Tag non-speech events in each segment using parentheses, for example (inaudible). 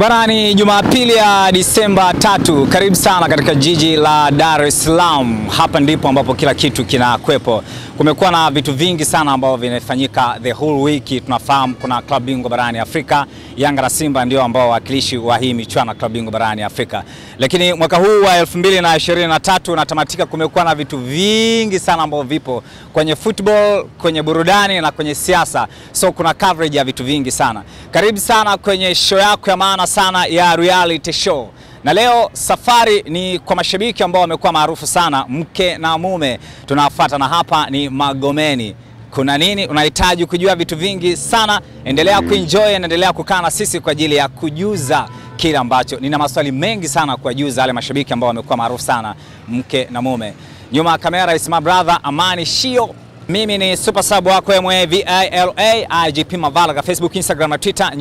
Bana, ni Jumapili ya Disemba tatu. Karibu sana katika jiji la Dar es Salaam. Hapa ndipo ambapo kila kitu kinakwepo. Kumekuwa na vitu vingi sana ambavyo vinafanyika the whole week. Tunafahamu kuna klabu bingwa barani Afrika, Yanga na Simba ndio ambao wawakilishi wa hii michuano klabu bingwa barani Afrika, lakini mwaka huu wa 2023 unatamatika, kumekuwa na vitu vingi sana ambavyo vipo kwenye football, kwenye burudani na kwenye siasa, so kuna coverage ya vitu vingi sana. Karibu sana kwenye show yako ya maana sana ya reality show na leo safari ni kwa mashabiki ambao wamekuwa maarufu sana, mke na mume. Tunawafuata na hapa ni Magomeni. Kuna nini? Unahitaji kujua vitu vingi sana, endelea kuenjoy, endelea kukaa na sisi kwa ajili ya kujuza kile ambacho. Nina maswali mengi sana kuwajuza wale mashabiki ambao wamekuwa maarufu sana, mke na mume. Nyuma ya kamera is my brother Amani Shio. Mimi ni super sub wako MWVILA IGP Mavala Facebook, Instagram na Twitter.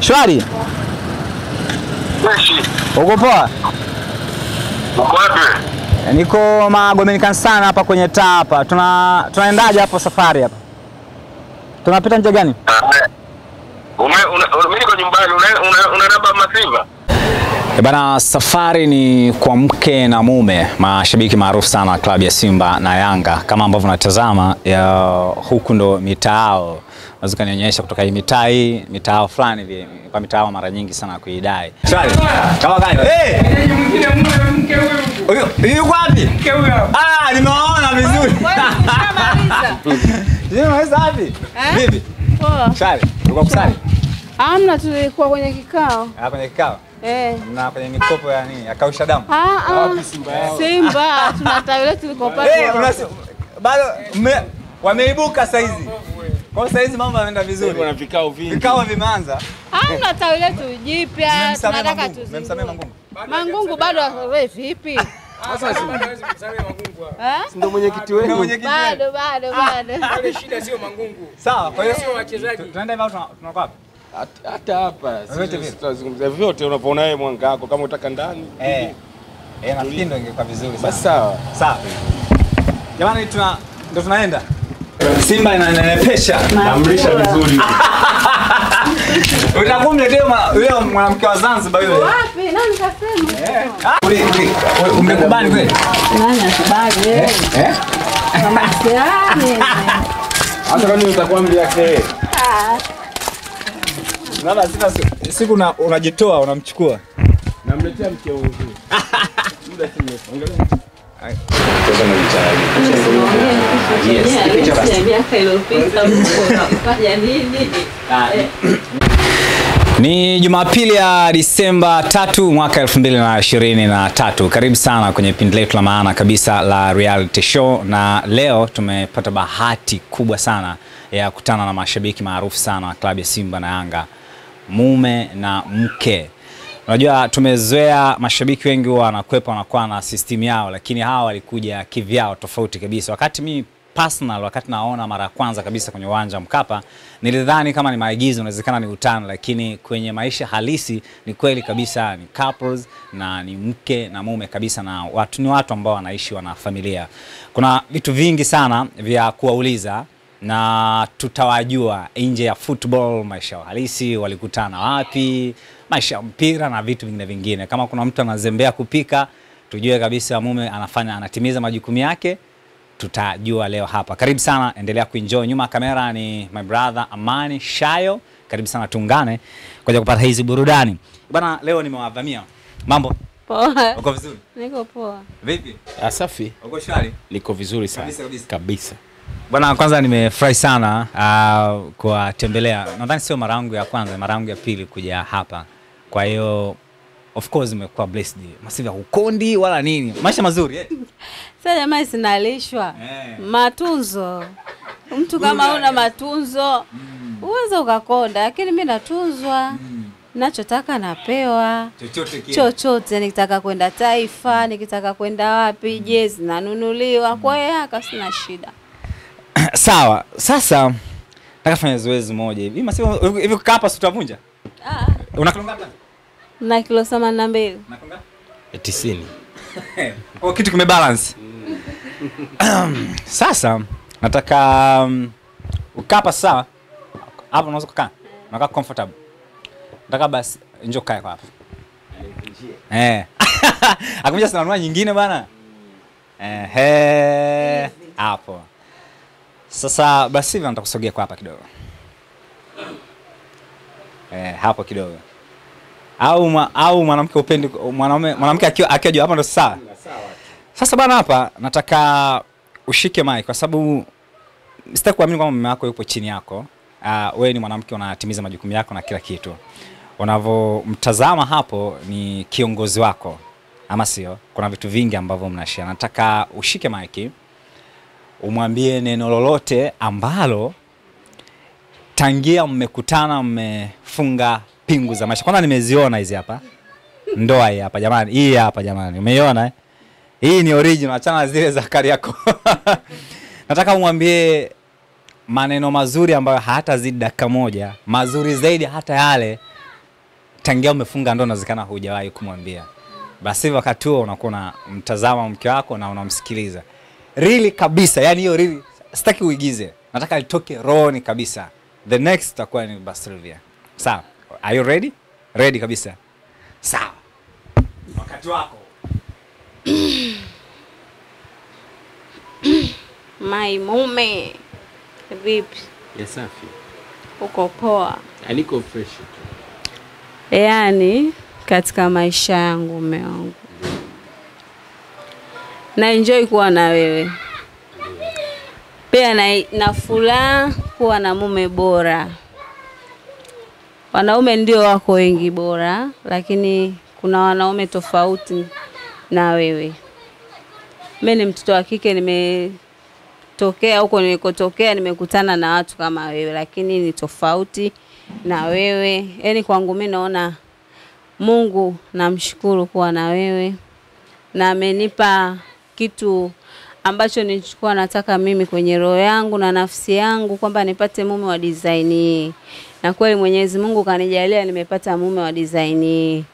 Shwari, Freshi. uko poa? Uko wapi? Niko Magomeni Kansana hapa kwenye taa hapa. Tuna tunaendaje hapo safari hapa? Tunapita njia gani? Ah, Ume, una, mimi niko nyumbani. Una, una, una namba Masiva? E bana, safari ni kwa mke na mume, mashabiki maarufu sana wa klabu ya Simba na Yanga. Kama ambavyo unatazama ya huku ndo mitaao, naweza kanionyesha kutoka hii mitaa hii mitaa fulani hivi, kwa mitaa mara nyingi sana kuidai. Swali. Kama gani? Eh! Huyo yuko wapi? Ah, nimeona vizuri. (laughs) Nimeweza wapi? Eh? Vipi? Poa. Swali. Uko kusali? Amna, tulikuwa kwenye kikao Ah, kwenye kikao? eh. Na kwenye mikopo ya nini? Ya kausha damu? Ah, ah. Simba tuna tawi letu liko (laughs) Eh, pale. bado wameibuka saizi. Kwa hiyo saizi mambo yanaenda vizuri. Kuna vikao vingi. Vikao vimeanza. Amna tawi letu jipya, tunataka tuzi. Mmemsamea. Mangungu. Mangungu bado wewe vipi? Sasa Eh? Ndio mwenyekiti wenu. wetu. Bado bado bado. Ile shida sio Mangungu, Sawa, kwa hiyo sio wachezaji. tunaenda hivi au tunakuwa wapi? Hata- hapa tutazungumzia vyote unapoona wewe mwanga wako kama utaka ndani. Eh. Eh, nafikiri ndio ingekuwa vizuri Basi sana. sawa. Sawa. Jamani tuna ndio tunaenda. Simba inanenepesha. Namlisha vizuri. Utakuwa yule mwanamke wa Zanzibar yule. Wapi? Nani kasema? Ah, uli- uli- Umekubali kweli? Nani akubali? Eh. Eh? Kama siani. Hata kama utakwambia yake. Ah. Nada sita siku- siku unajitoa unamchukua. Namletea mke wangu. (laughs) Muda si mrefu. Angalia. Ni Jumapili ya Disemba tatu mwaka 2023. Karibu sana kwenye pindi letu la maana kabisa la reality show, na leo tumepata bahati kubwa sana ya kutana na mashabiki maarufu sana wa klabu ya Simba na Yanga, mume na mke. Unajua, tumezoea mashabiki wengi huwa wanakwepa wanakuwa na system yao, lakini hawa walikuja kivyao tofauti kabisa. Wakati mimi personal, wakati naona mara ya kwanza kabisa kwenye uwanja wa Mkapa, nilidhani kama ni maigizo, inawezekana ni utani, lakini kwenye maisha halisi ni kweli kabisa, ni couples na ni mke na mume kabisa, na watu ni watu ambao wanaishi, wana familia. Kuna vitu vingi sana vya kuwauliza na tutawajua nje ya football, maisha halisi, walikutana wapi, maisha ya mpira na vitu vingine vingine. Kama kuna mtu anazembea kupika, tujue kabisa mume anafanya anatimiza majukumu yake, tutajua leo hapa. Karibu sana, endelea kuenjoy. Nyuma ya kamera ni my brother Amani Shayo. Karibu sana, tuungane kwa kupata hizi burudani bana. Leo nimewavamia. Mambo, Poa. uko vizuri? Niko poa. Vipi, Asafi. uko shwari? Niko vizuri sana. Kabisa, kabisa. Kabisa. Bwana, kwanza nimefurahi sana uh, kuwatembelea. Nadhani sio mara yangu ya kwanza, mara yangu ya pili kuja hapa. Kwa hiyo of course nimekuwa blessed. masivya ukondi wala nini, maisha mazuri eh? Sasa jamani, sinalishwa Eh. matunzo. Mtu kama una matunzo uweza ukakonda, lakini mi natunzwa, nachotaka napewa Chochote kile. chochote. Nikitaka kwenda Taifa, nikitaka kwenda wapi, mm. jezi nanunuliwa. Kwa hiyo haka sina shida. (clears throat) Sawa, sasa nataka fanya zoezi moja hivi. Hivi kukaa hapa si? Ah, Una kilo ngapi? Na kilo themanini na mbili. Ngapi? Tisini. Kwa (laughs) kitu kimebalance. (clears throat) Sasa nataka um, ukaa hapa sawa. Hapo unaweza kukaa. Unakaa comfortable. Nataka basi njoo kae kwa hapa. Eh. (laughs) Akuja sinanua nyingine bana. Ehe. Hapo. Sasa basi hivyo nataka kusogea kwa hapa kidogo. Eh, hapo kidogo. Au ma, au mwanamke upendi mwanaume mwanamke akiwa akiwa juu hapa ndo sawa. Sasa bana hapa nataka ushike mic kwa sababu sitaki kuamini kwamba mume wako yupo chini yako. Uh, wewe ni mwanamke unatimiza majukumu yako na kila kitu. Unavyomtazama hapo ni kiongozi wako, ama sio? Kuna vitu vingi ambavyo mnashia. Nataka ushike maiki umwambie neno lolote ambalo tangia mmekutana mmefunga pingu za maisha. Kwanza nimeziona hizi hapa, ndoa hii hapa jamani, hii hapa jamani, umeiona eh? Hii ni original, achana zile za Kariakoo. (laughs) Nataka umwambie maneno mazuri ambayo hatazidi dakika moja, mazuri zaidi hata yale tangia umefunga ndoa inawezekana hujawahi kumwambia. Basi wakati huo unakuwa unamtazama mke wako na unamsikiliza really kabisa, yani hiyo really, sitaki uigize, nataka litoke rohoni kabisa. The next itakuwa ni Basilvia. Sawa, are you ready? Ready kabisa. Sawa, wakati wako. (clears throat) Mai mume, vipi? Ya safi. Uko poa? Aliko fresh tu. Yaani katika maisha yangu mume wangu na enjoy kuwa na wewe pia na, na furaha kuwa na mume bora. Wanaume ndio wako wengi bora, lakini kuna wanaume tofauti na wewe. Mimi ni mtoto wa kike, nimetokea huko nilikotokea, nimekutana na watu kama wewe, lakini ni tofauti na wewe. Yaani kwangu mimi naona Mungu namshukuru kuwa na wewe na amenipa kitu ambacho nilichukua nataka mimi kwenye roho yangu na nafsi yangu kwamba nipate mume wa design hii. Na kweli Mwenyezi Mungu kanijalia nimepata mume wa design hii.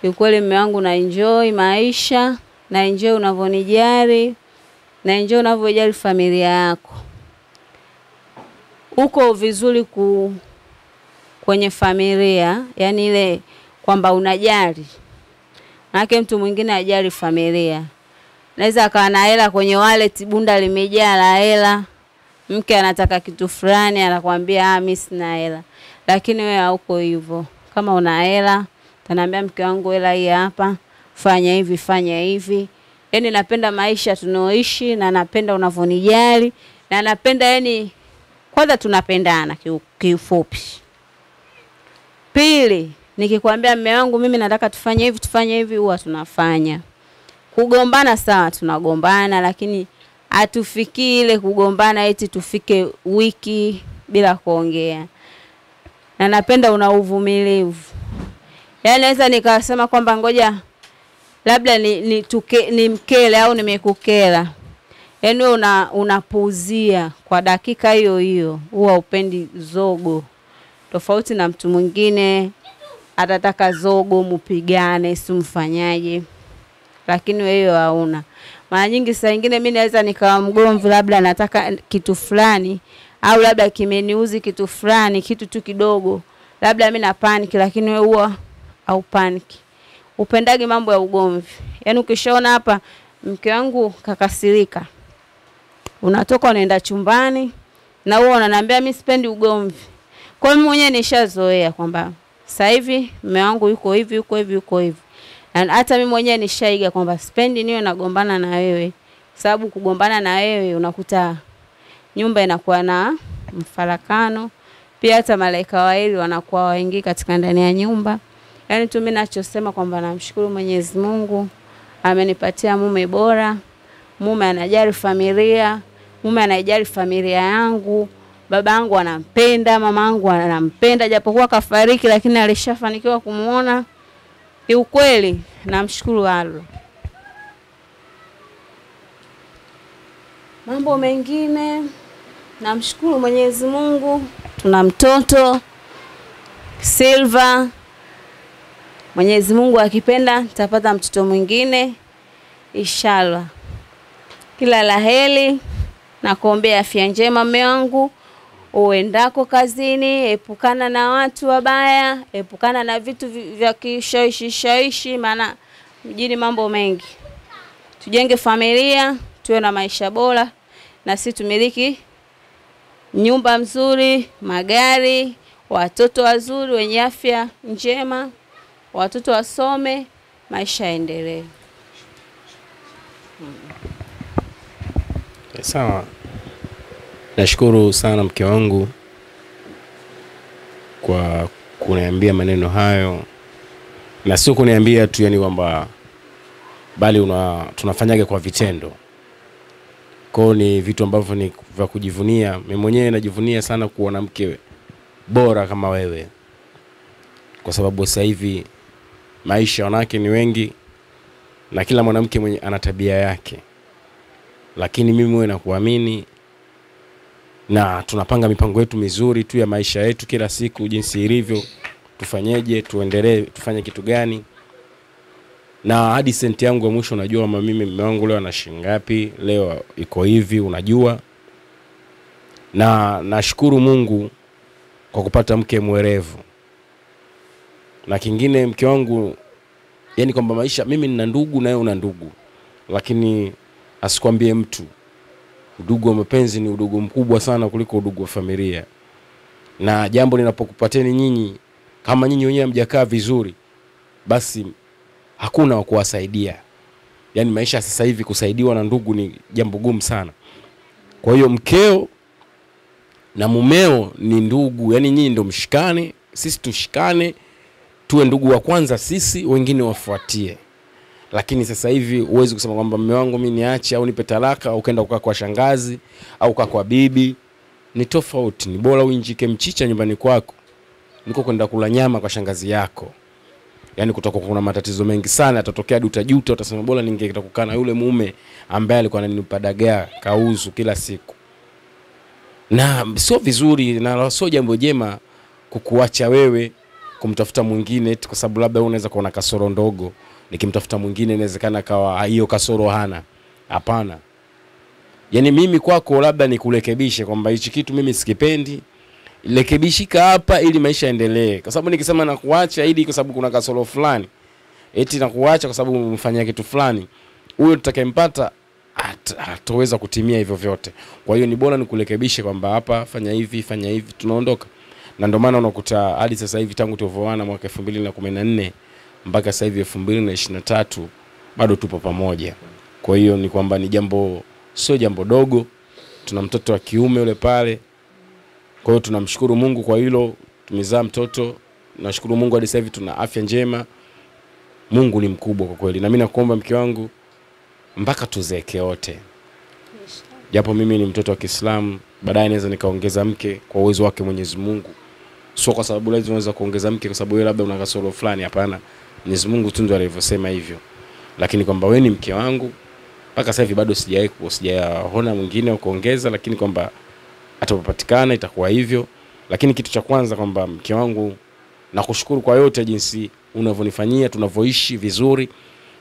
Kiukweli mume wangu na enjoy maisha, na enjoy unavyonijali, na enjoy unavyojali familia yako. Uko vizuri ku kwenye familia, yani ile kwamba unajali. Maanake mtu mwingine ajali familia. Naweza akawa na hela kwenye wallet, bunda limejaa la hela, mke anataka kitu fulani, anakwambia ah, mimi sina hela, lakini wewe hauko hivyo. Kama una hela, tanaambia mke wangu, hela hii hapa, fanya hivi, fanya hivi. Yani napenda maisha tunaoishi na napenda unavyonijali na napenda yani, kwanza tunapendana kiufupi. Pili, nikikwambia mme wangu, mimi nataka tufanye hivi tufanye hivi, huwa tunafanya. Kugombana sawa, tunagombana, lakini hatufikii ile kugombana eti tufike wiki bila kuongea. Na napenda una uvumilivu. Yaani naweza nikasema kwamba ngoja labda ni, ni, tuke, ni mkele au nimekukela. Yaani wewe una unapuuzia kwa dakika hiyo hiyo, huwa upendi zogo. Tofauti na mtu mwingine atataka zogo, mupigane, si mfanyaje, lakini wewe hauna. Mara nyingi saa nyingine mimi naweza nikawa mgomvi, labda nataka kitu fulani au labda kimeniuzi kitu fulani, kitu tu kidogo, labda mimi na panic, lakini wewe huwa au panic. Upendagi mambo ya ugomvi. Yaani ukishaona hapa mke wangu kakasirika, unatoka unaenda chumbani na huwa unaniambia mimi sipendi ugomvi. Kwa mimi mwenyewe nishazoea kwamba sasa hivi mume wangu yuko hivi yuko hivi yuko hivi. Na hata mimi mwenyewe nishaiga kwamba spendi niwe nagombana na wewe. Sababu kugombana na wewe unakuta nyumba inakuwa na mfarakano. Pia hata malaika wawili wanakuwa wengi katika ndani ya nyumba. Yaani tu mimi nachosema kwamba namshukuru Mwenyezi Mungu amenipatia mume bora. Mume anajali familia, mume anajali familia yangu. Baba yangu anampenda, mama yangu anampenda, japokuwa kafariki, lakini alishafanikiwa kumuona. Kiukweli namshukuru Allah. Mambo mengine namshukuru Mwenyezi Mungu, tuna mtoto Silva. Mwenyezi Mungu akipenda nitapata mtoto mwingine inshallah. Kila la heri na nakuombea afya njema mume wangu, uendako kazini, epukana na watu wabaya, epukana na vitu vya kishawishi shawishi, maana mjini mambo mengi. Tujenge familia, tuwe na maisha bora, na si tumiliki nyumba nzuri, magari, watoto wazuri wenye afya njema, watoto wasome, maisha yaendelee. Sawa, nashukuru sana mke wangu kwa kuniambia maneno hayo, na sio kuniambia tu, yani kwamba bali una, tunafanyaga kwa vitendo. Kwao ni vitu ambavyo ni vya kujivunia. Mimi mwenyewe najivunia sana kuona mke bora kama wewe, kwa sababu sasa hivi maisha wanawake ni wengi na kila mwanamke mwenye ana tabia yake lakini mimi wewe nakuamini na tunapanga mipango yetu mizuri tu ya maisha yetu kila siku jinsi ilivyo, tufanyeje, tuendelee, tufanye kitu gani, na hadi senti yangu ya mwisho unajua kama mimi mume wangu leo ana shilingi ngapi, leo iko hivi, unajua. Na nashukuru Mungu kwa kupata mke mwerevu, na kingine mke wangu, yani kwamba maisha, mimi nina ndugu na yeye una ndugu, lakini asikwambie mtu udugu wa mapenzi ni udugu mkubwa sana kuliko udugu wa familia, na jambo linapokupateni nyinyi, kama nyinyi wenyewe hamjakaa vizuri, basi hakuna wa kuwasaidia. Yaani maisha sasa hivi kusaidiwa na ndugu ni jambo gumu sana. Kwa hiyo mkeo na mumeo ni ndugu, yaani nyinyi ndio mshikane, sisi tushikane, tuwe ndugu wa kwanza sisi, wengine wafuatie lakini sasa hivi huwezi kusema kwamba mume wangu mimi niache au nipe talaka au kenda kukaa kwa shangazi au kukaa kwa bibi. Ni tofauti, ni bora uinjike mchicha nyumbani kwako niko kwenda kula nyama kwa shangazi yako. Yaani kutoka kuna matatizo mengi sana yatatokea, hadi utajuta, utasema bora ningeenda kukaa na yule mume ambaye alikuwa ananipa dagaa kauzu kila siku. Na sio vizuri na sio jambo jema kukuacha wewe kumtafuta mwingine kwa sababu labda unaweza kuona kasoro ndogo nikimtafuta mwingine inawezekana kawa hiyo kasoro hana. Hapana, yaani mimi kwako labda nikurekebishe kwamba hichi kitu mimi sikipendi, rekebishika hapa ili maisha yaendelee, kwa sababu nikisema nakuacha ili kwa sababu kuna kasoro fulani, eti nakuacha kwa sababu umefanyia kitu fulani, huyo tutakayempata hatoweza kutimia hivyo vyote. Kwa hiyo ni bora nikurekebishe kwamba hapa fanya hivi, fanya hivi, tunaondoka. Na ndio maana unakuta hadi sasa hivi tangu tulivyoana mwaka 2014 mpaka sasa hivi 2023 bado tupo pamoja. Kwa hiyo ni kwamba ni jambo sio jambo dogo. Tuna mtoto wa kiume yule pale. Kwa hiyo tunamshukuru Mungu kwa hilo, tumezaa mtoto. Nashukuru Mungu hadi sasa hivi tuna afya njema. Mungu ni mkubwa kwa kweli, na mimi nakuomba mke wangu, mpaka tuzeeke wote, japo mimi ni mtoto wa Kiislamu, baadaye naweza nikaongeza mke kwa uwezo wake Mwenyezi Mungu, sio kwa sababu lazima unaweza kuongeza mke kwa sababu wewe labda una kasoro fulani. Hapana, Mwenyezi Mungu tu ndio alivyosema hivyo, lakini kwamba wewe ni mke wangu mpaka sasa hivi bado sijawahi sijaona mwingine wa kuongeza, lakini kwamba atapatikana itakuwa hivyo. Lakini kitu cha kwanza kwamba mke wangu, nakushukuru kwa yote jinsi unavyonifanyia, tunavyoishi vizuri,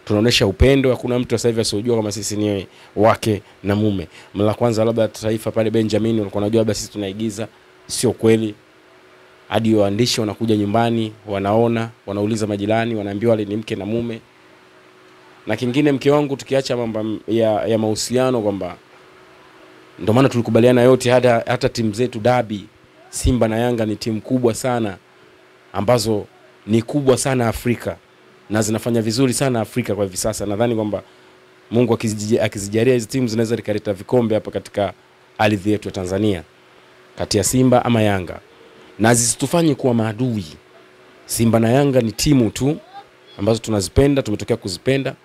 tunaonesha upendo. Hakuna mtu sasa hivi asiojua kama sisi ni wake na mume. Mara kwanza labda taifa pale Benjamin walikuwa wanajua labda sisi tunaigiza, sio kweli. Hadi waandishi wanakuja nyumbani, wanaona, wanauliza majirani, wanaambiwa wale ni mke na mume. Na kingine mke wangu, tukiacha mambo ya, ya mahusiano kwamba ndio maana tulikubaliana yote, hata, hata timu zetu dabi Simba na Yanga ni timu kubwa sana ambazo ni kubwa sana Afrika na zinafanya vizuri sana Afrika kwa hivi sasa. Nadhani kwamba Mungu akizijalia hizi timu zinaweza likaleta vikombe hapa katika ardhi yetu ya Tanzania, kati ya Simba ama Yanga, na zisitufanye kuwa maadui. Simba na Yanga ni timu tu ambazo tunazipenda, tumetokea kuzipenda.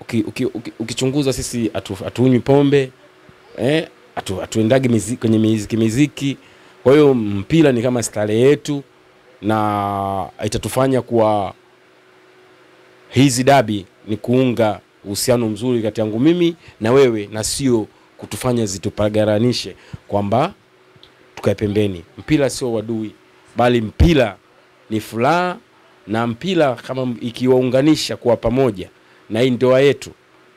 Uki- uki- uki- Ukichunguza sisi atu, pombe eh, atu, hatuendagi mizi, kwenye miziki miziki. Kwa hiyo mpira ni kama starehe yetu na itatufanya kuwa hizi dabi ni kuunga uhusiano mzuri kati yangu mimi na wewe, na sio kutufanya zitupagaranishe kwamba tukae pembeni. Mpira sio wadui, bali mpira ni furaha, na mpira kama ikiwaunganisha kuwa pamoja na hii ndoa yetu,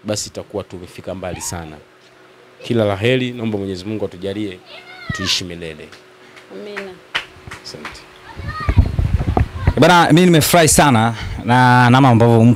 basi itakuwa tumefika mbali sana. Kila la heri, naomba Mwenyezi Mungu atujalie tuishi milele. Amina. Asante. Bana, mimi nimefurahi sana na namna ambavyo